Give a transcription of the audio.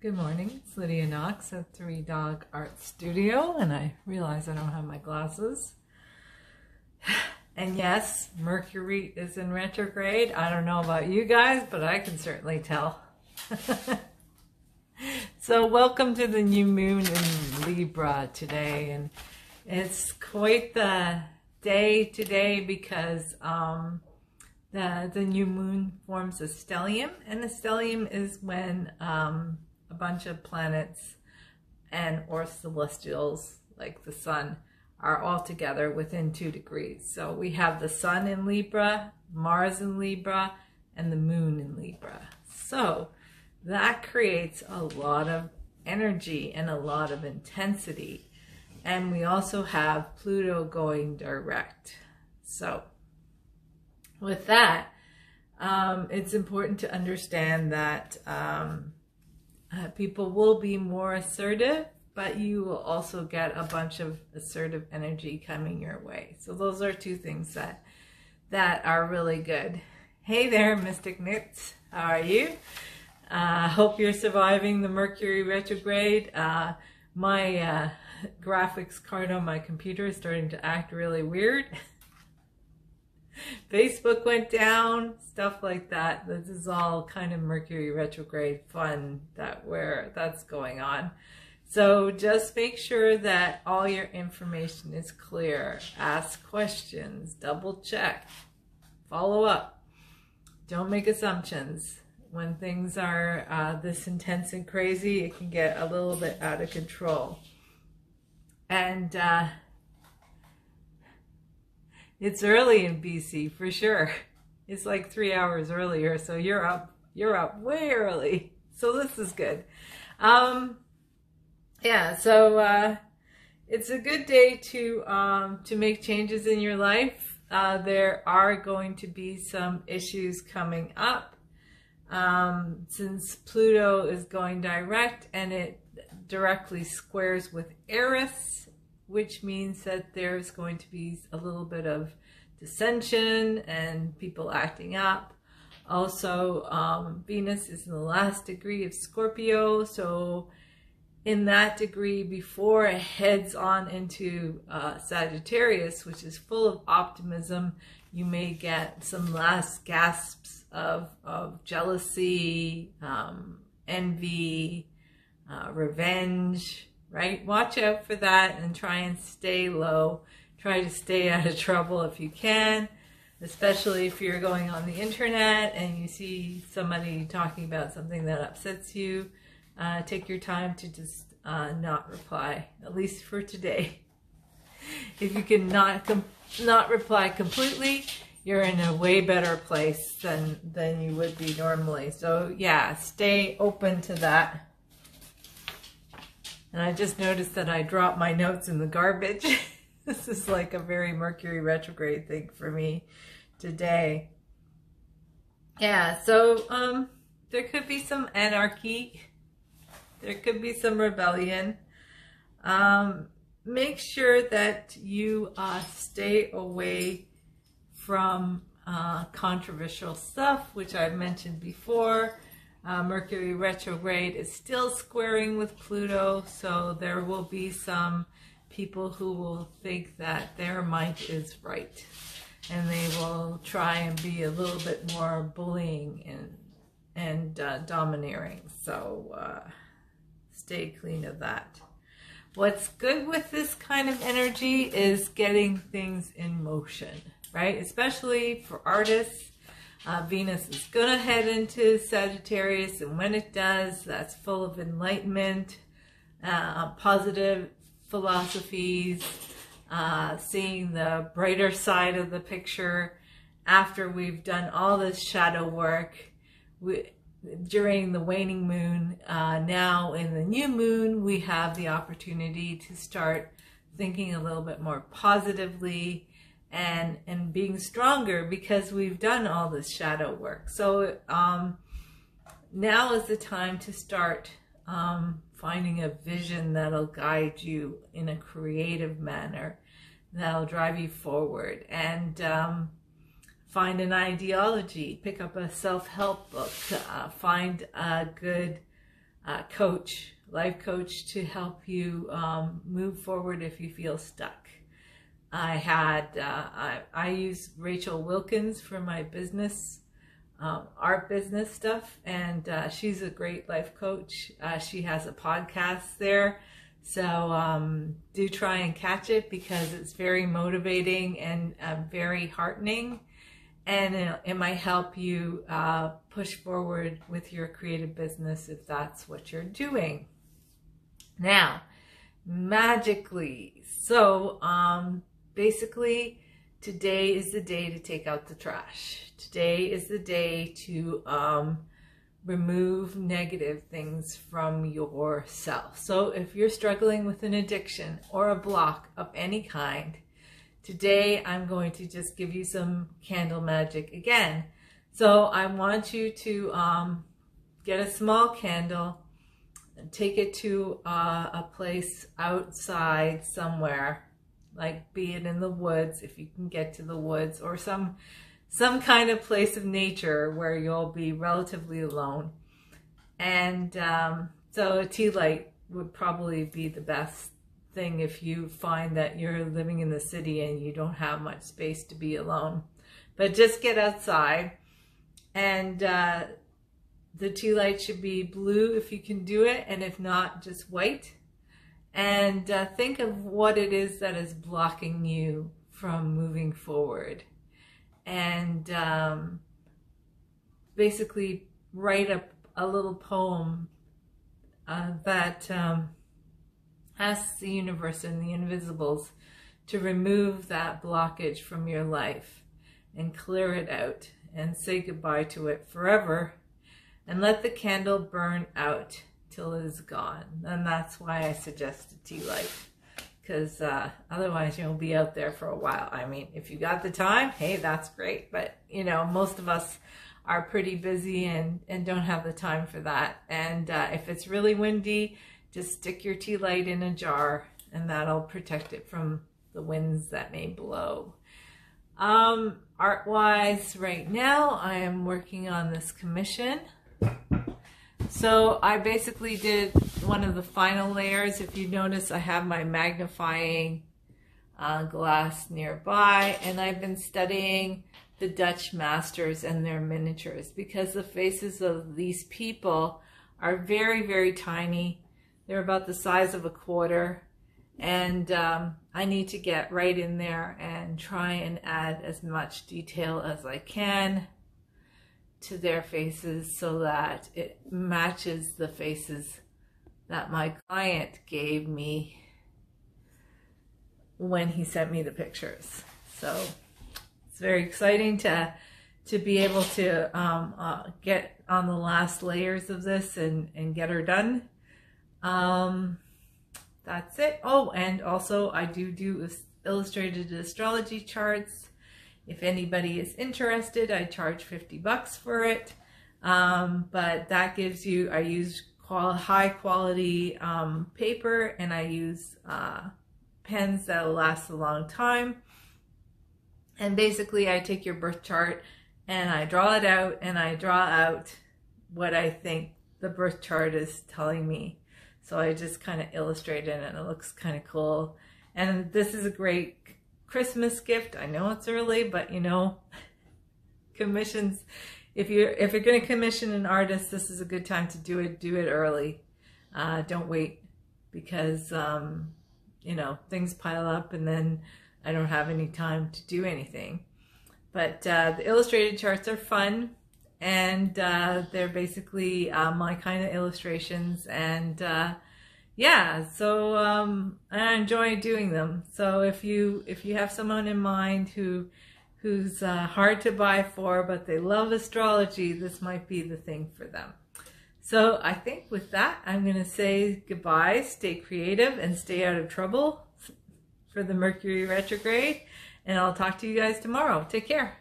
Good morning, it's Lydia Knox at Three Dog Art Studio, and I realize I don't have my glasses. And yes, Mercury is in retrograde. I don't know about you guys, but I can certainly tell. so welcome to the new moon in Libra today, and it's quite the day today because um, the, the new moon forms a stellium, and a stellium is when um, a bunch of planets and or celestials like the sun are all together within two degrees. So we have the sun in Libra, Mars in Libra, and the moon in Libra. So that creates a lot of energy and a lot of intensity. And we also have Pluto going direct. So with that, um, it's important to understand that um, uh, people will be more assertive, but you will also get a bunch of assertive energy coming your way. So those are two things that that are really good. Hey there, Mystic Knits. How are you? I uh, hope you're surviving the Mercury retrograde. Uh, my uh, graphics card on my computer is starting to act really weird. Facebook went down, stuff like that. This is all kind of Mercury retrograde fun that where that's going on. So just make sure that all your information is clear. Ask questions, double check, follow up. Don't make assumptions. When things are uh, this intense and crazy, it can get a little bit out of control. And uh, it's early in BC for sure. It's like three hours earlier, so you're up. You're up way early, so this is good. Um, yeah, so uh, it's a good day to um, to make changes in your life. Uh, there are going to be some issues coming up um, since Pluto is going direct and it directly squares with Eris which means that there's going to be a little bit of dissension and people acting up. Also, um, Venus is in the last degree of Scorpio, so in that degree before it heads on into uh, Sagittarius, which is full of optimism, you may get some last gasps of, of jealousy, um, envy, uh, revenge, right? Watch out for that and try and stay low. Try to stay out of trouble if you can, especially if you're going on the internet and you see somebody talking about something that upsets you. Uh, take your time to just uh, not reply, at least for today. If you can not not reply completely, you're in a way better place than than you would be normally. So yeah, stay open to that and I just noticed that I dropped my notes in the garbage. this is like a very Mercury retrograde thing for me today. Yeah, so um, there could be some anarchy. There could be some rebellion. Um, make sure that you uh, stay away from uh, controversial stuff, which I've mentioned before. Uh, Mercury retrograde is still squaring with Pluto, so there will be some people who will think that their might is right. And they will try and be a little bit more bullying and, and uh, domineering. So uh, stay clean of that. What's good with this kind of energy is getting things in motion, right? Especially for artists uh, Venus is going to head into Sagittarius, and when it does, that's full of enlightenment, uh, positive philosophies, uh, seeing the brighter side of the picture after we've done all this shadow work. We, during the waning moon, uh, now in the new moon, we have the opportunity to start thinking a little bit more positively, and and being stronger because we've done all this shadow work. So um, now is the time to start um, finding a vision that'll guide you in a creative manner, that'll drive you forward, and um, find an ideology. Pick up a self-help book. Uh, find a good uh, coach, life coach to help you um, move forward if you feel stuck. I had, uh, I, I use Rachel Wilkins for my business, um, art business stuff, and uh, she's a great life coach. Uh, she has a podcast there. So um, do try and catch it because it's very motivating and uh, very heartening. And it, it might help you uh, push forward with your creative business if that's what you're doing. Now, magically, so um, basically, today is the day to take out the trash. Today is the day to um, remove negative things from yourself. So if you're struggling with an addiction or a block of any kind, today I'm going to just give you some candle magic again. So I want you to um, get a small candle and take it to uh, a place outside somewhere like be it in the woods if you can get to the woods or some some kind of place of nature where you'll be relatively alone. And um, so a tea light would probably be the best thing if you find that you're living in the city and you don't have much space to be alone. But just get outside and uh, the tea light should be blue if you can do it and if not just white and uh, think of what it is that is blocking you from moving forward. And um, basically write a, a little poem uh, that um, asks the universe and the invisibles to remove that blockage from your life and clear it out and say goodbye to it forever and let the candle burn out till it is gone. And that's why I suggest a tea light. Because uh, otherwise you'll be out there for a while. I mean, if you got the time, hey, that's great. But, you know, most of us are pretty busy and, and don't have the time for that. And uh, if it's really windy, just stick your tea light in a jar and that'll protect it from the winds that may blow. Um, art-wise, right now, I am working on this commission. So I basically did one of the final layers. If you notice, I have my magnifying uh, glass nearby, and I've been studying the Dutch masters and their miniatures because the faces of these people are very, very tiny. They're about the size of a quarter. And um, I need to get right in there and try and add as much detail as I can to their faces so that it matches the faces that my client gave me when he sent me the pictures. So it's very exciting to to be able to um, uh, get on the last layers of this and, and get her done. Um, that's it. Oh, and also I do do illustrated astrology charts if anybody is interested, I charge 50 bucks for it. Um, but that gives you, I use qual high quality um, paper and I use uh, pens that will last a long time. And basically I take your birth chart and I draw it out and I draw out what I think the birth chart is telling me. So I just kind of illustrate it and it looks kind of cool. And this is a great Christmas gift. I know it's early, but you know, commissions, if you're, if you're going to commission an artist, this is a good time to do it. Do it early. Uh, don't wait because, um, you know, things pile up and then I don't have any time to do anything. But uh, the illustrated charts are fun and uh, they're basically uh, my kind of illustrations and uh, yeah, so um, I enjoy doing them. So if you if you have someone in mind who who's uh, hard to buy for, but they love astrology, this might be the thing for them. So I think with that, I'm going to say goodbye, stay creative, and stay out of trouble for the Mercury retrograde. And I'll talk to you guys tomorrow. Take care.